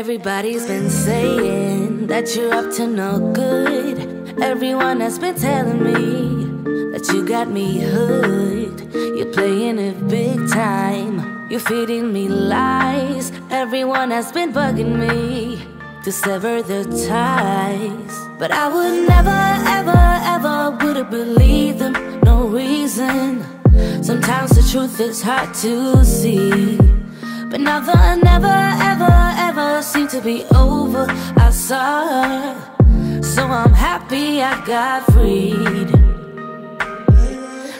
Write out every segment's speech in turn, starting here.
Everybody's been saying that you're up to no good. Everyone has been telling me that you got me hooked. You're playing it big time. You're feeding me lies. Everyone has been bugging me to sever the ties. But I would never, ever, ever would have believed them. No reason. Sometimes the truth is hard to see. But never, never, ever, ever seem to be over. I saw her, so I'm happy I got freed.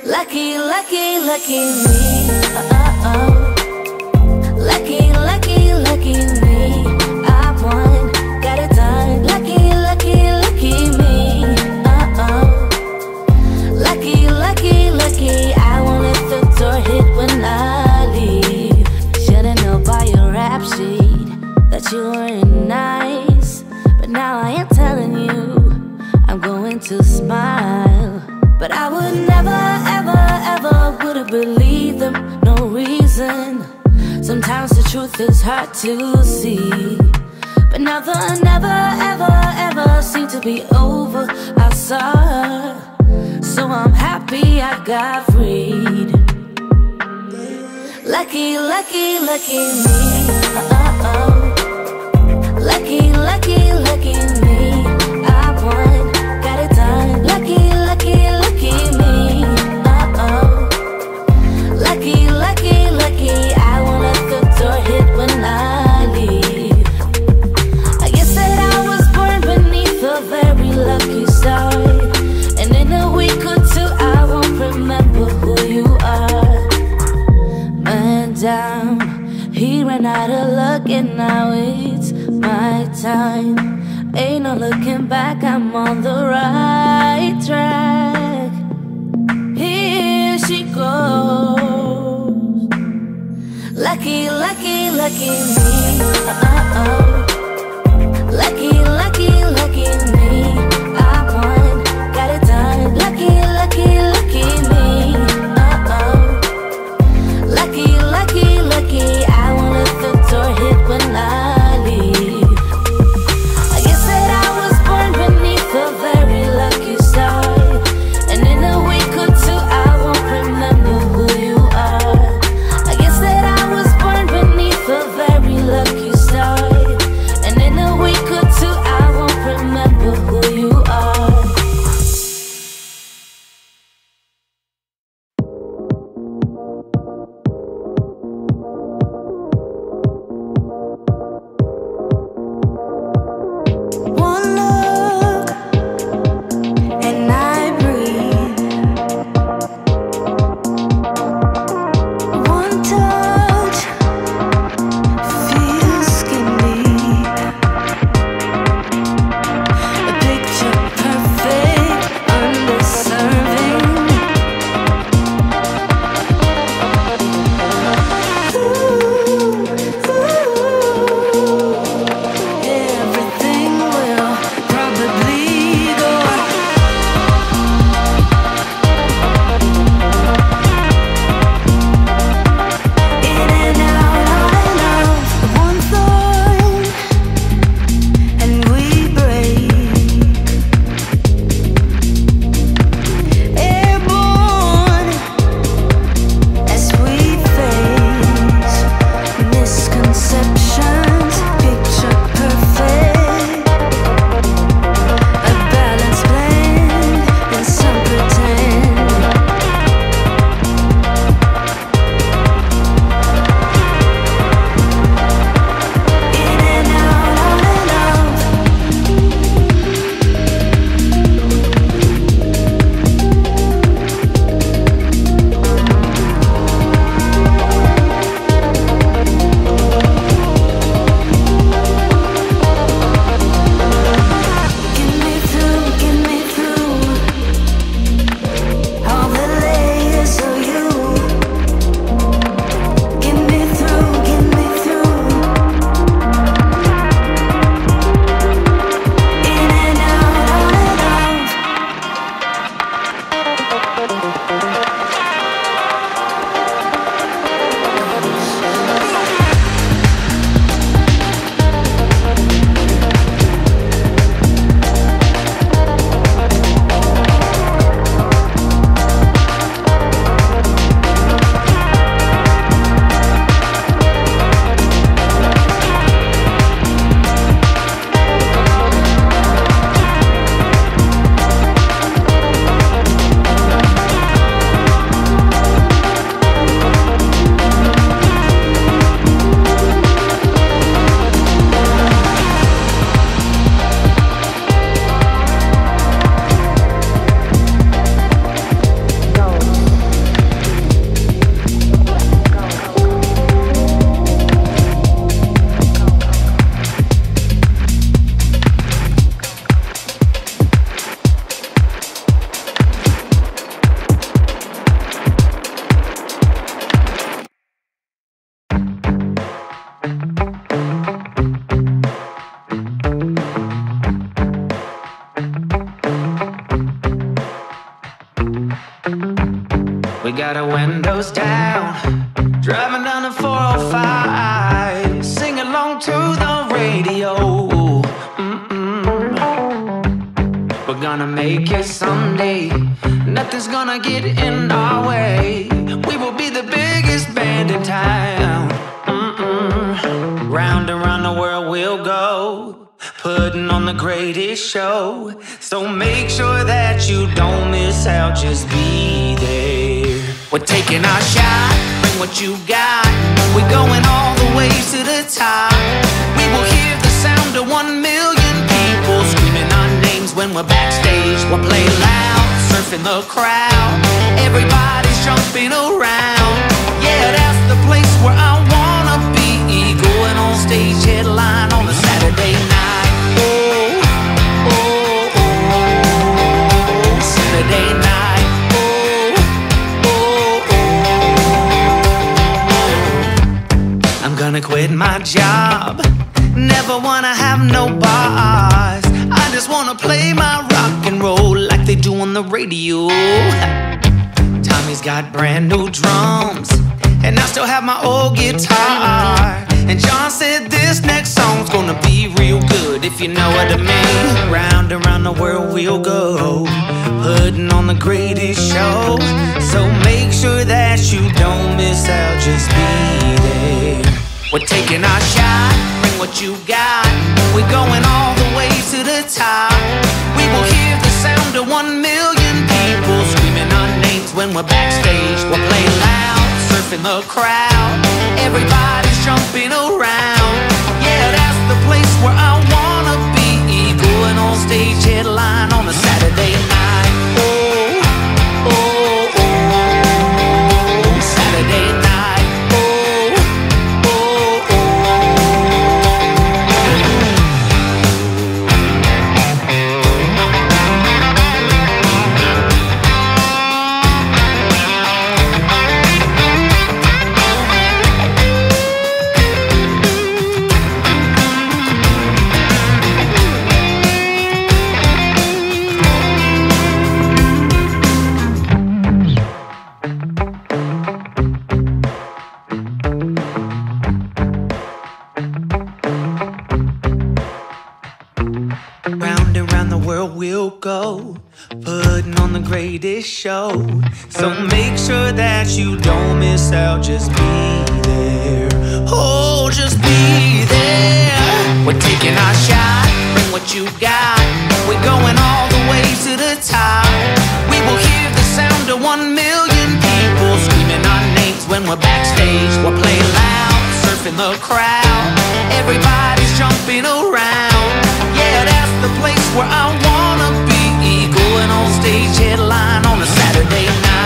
Lucky, lucky, lucky me. Uh oh. Lucky, lucky, lucky me. You weren't nice. But now I am telling you, I'm going to smile. But I would never, ever, ever would have believed them. No reason. Sometimes the truth is hard to see. But never, never, ever, ever seemed to be over. I saw her, so I'm happy I got freed. Lucky, lucky, lucky me. Uh oh. Down, he ran out of luck, and now my time. Ain't no looking back, I'm on the right track. Here she goes. Lucky, lucky, lucky me. Uh oh. Got our windows down, driving down the 405, sing along to the radio. Mm-mm. We're gonna make it someday. Nothing's gonna get in our way. We will be the biggest band in town. Mm-mm. Round and round the world we'll go, putting on the greatest show. So make sure that you don't miss out, just be there. We're taking our shot, bring what you got. We're going all the way to the top. We will hear the sound of one million people screaming our names when we're backstage. We'll play loud, surfing the crowd. Everybody's jumping around. Yeah, that's the place quit my job. Never wanna have no bars. I just wanna play my rock and roll like they do on the radio. Tommy's got brand new drums, and I still have my old guitar. And John said this next song's gonna be real good, if you know what I mean. Round and round the world we'll go, putting on the greatest show. So make sure that you don't miss out, just be there. We're taking our shot, bring what you got. We're going all the way to the top. We will hear the sound of one million people screaming our names when we're backstage. We'll play loud, surfing the crowd. Everybody's jumping around. Yeah, that's the place where I wanna be. Going on stage headline we'll go, putting on the greatest show. So make sure that you don't miss out, just be there. Oh, just be there. We're taking our shot, bring what you got. We're going all the way to the top. We will hear the sound of one million people screaming our names when we're backstage. We'll play loud, surfing the crowd. Everybody's jumping around. Yeah, that's the place where I wanna be. Going on stage headline on a Saturday night.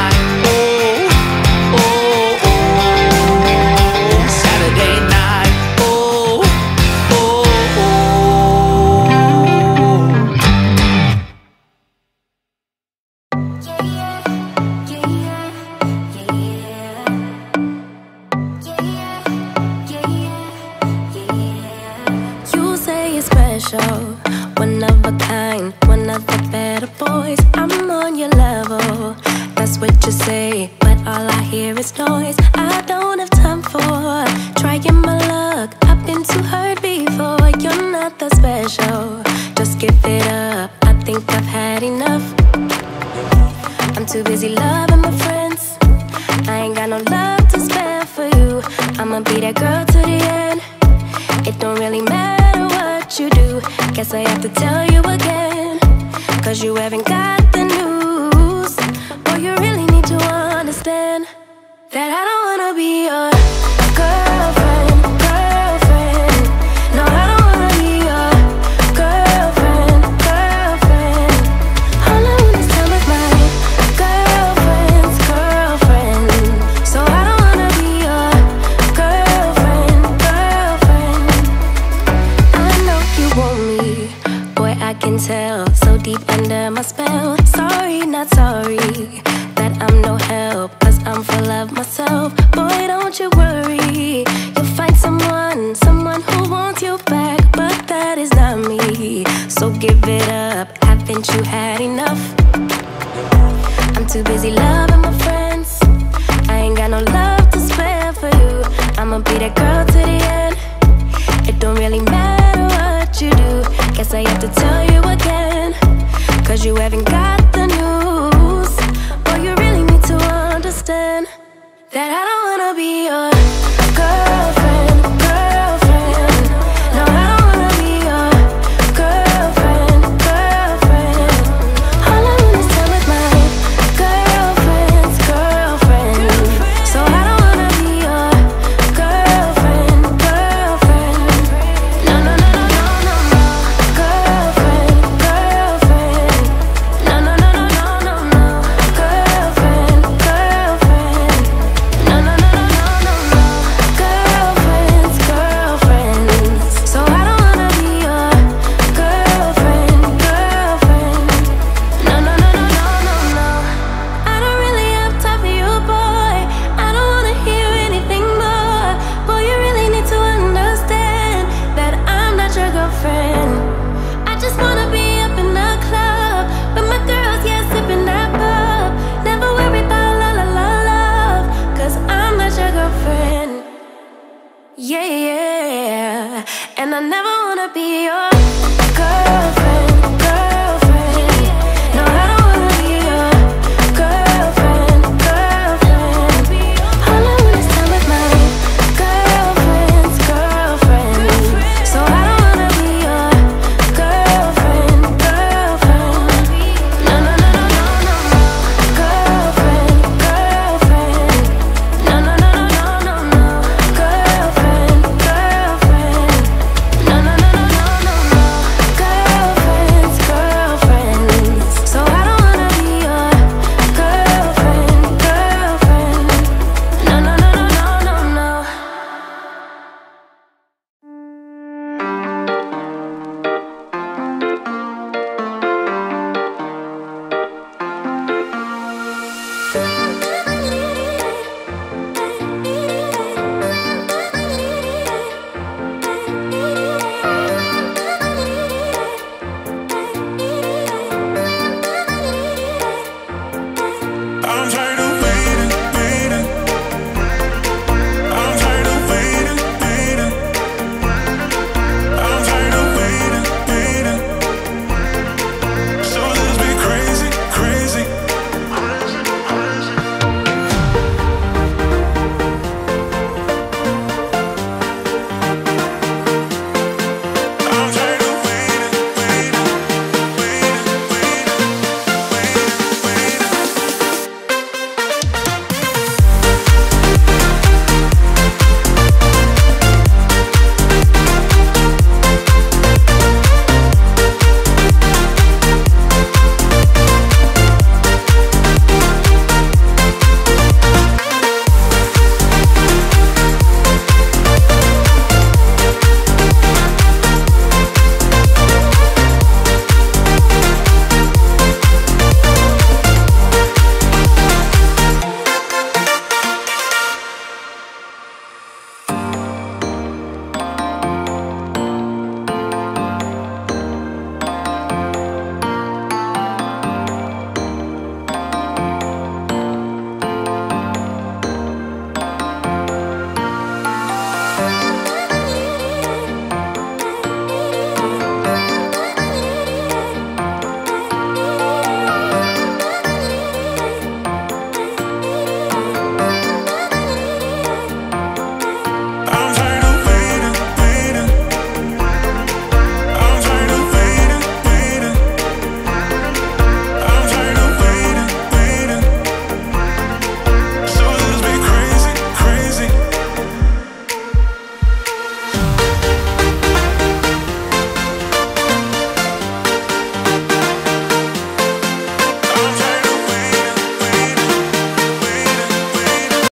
I'ma be that girl to the end. It don't really matter what you do. Guess I have to tell you again. Cause you haven't got spell. Sorry, not sorry that I'm no help. Cause I'm full of myself. Boy, don't you worry. You'll find someone, someone who wants you back. But that is not me. So give it up. Haven't you had enough?